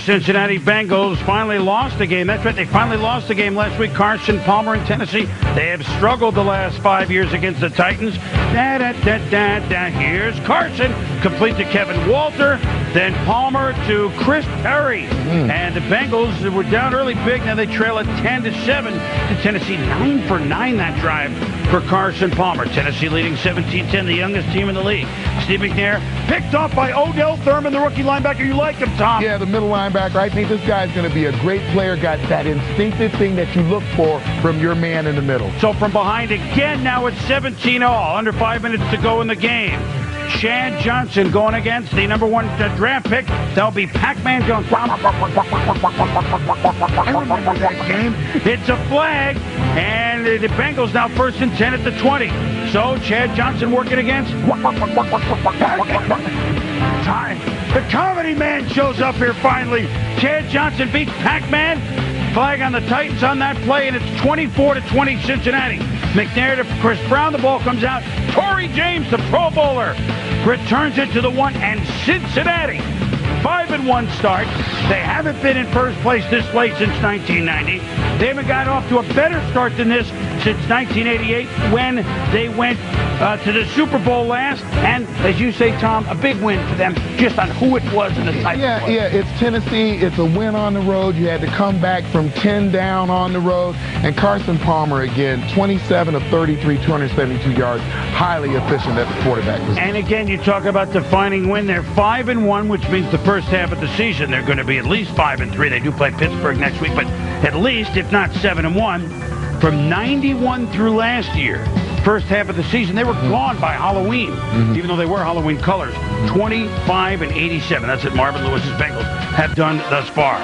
Cincinnati Bengals finally lost a game. That's right, they finally lost a game last week. Carson Palmer in Tennessee. They have struggled the last five years against the Titans. Da, da, da, da, da. Here's Carson, complete to Kevin Walter, then Palmer to Chris Perry. Mm. And the Bengals were down early big. Now they trail at 10 to 7 to Tennessee. 9 for 9 that drive for Carson Palmer. Tennessee leading 17-10, the youngest team in the league. Steve McNair picked off by Odell Thurman, the rookie linebacker. You like him, Tom? Yeah, the middle linebacker. I think this guy's going to be a great player. Got that instinctive thing that you look for from your man in the middle. So from behind again, now it's 17 all. Under five minutes to go in the game. Chad Johnson going against the number one uh, draft pick. That'll be Pac-Man Jones. I remember that game. It's a flag, and the Bengals now first and 10 at the 20. So Chad Johnson working against. Time. The comedy man shows up here finally. Chad Johnson beats Pac-Man. Flag on the Titans on that play, and it's 24 to 20 Cincinnati. McNair to Chris Brown. The ball comes out. Tory James, the Pro Bowler, returns it to the one, and Cincinnati. Five and one start. They haven't been in first place this late since 1990. They haven't got off to a better start than this since 1988 when they went uh, to the Super Bowl last. And as you say, Tom, a big win for them just on who it was and the type Yeah, yeah, it's Tennessee. It's a win on the road. You had to come back from 10 down on the road. And Carson Palmer, again, 27 of 33, 272 yards. Highly efficient at the quarterback position. And again, you talk about defining win. They're 5 and 1, which means the first half of the season they're going to be at least 5 and 3. They do play Pittsburgh next week, but at least, if not 7 and 1, from 91 through last year, first half of the season, they were gone by Halloween, mm-hmm. even though they were Halloween colors. 25 and 87. That's what Marvin Lewis's Bengals have done thus far.